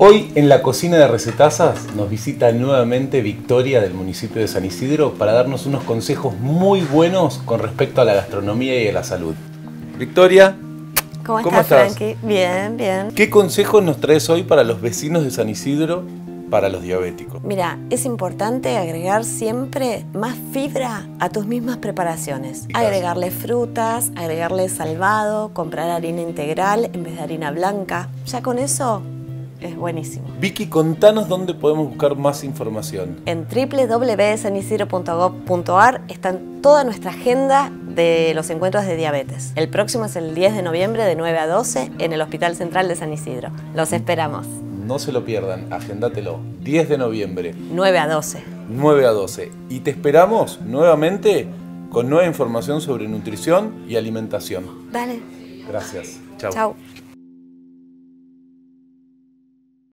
Hoy en la cocina de Recetazas nos visita nuevamente Victoria del municipio de San Isidro para darnos unos consejos muy buenos con respecto a la gastronomía y a la salud. Victoria, ¿Cómo, ¿Cómo estás? Bien, bien. ¿qué consejos nos traes hoy para los vecinos de San Isidro para los diabéticos? Mira, es importante agregar siempre más fibra a tus mismas preparaciones. Agregarle frutas, agregarle salvado, comprar harina integral en vez de harina blanca. Ya con eso es buenísimo. Vicky, contanos dónde podemos buscar más información. En www.sanisidro.gov.ar está toda nuestra agenda de los encuentros de diabetes. El próximo es el 10 de noviembre de 9 a 12 en el Hospital Central de San Isidro. Los esperamos. No se lo pierdan, agéndatelo. 10 de noviembre, 9 a 12. 9 a 12. Y te esperamos nuevamente con nueva información sobre nutrición y alimentación. Dale. Gracias. Chao. Chao.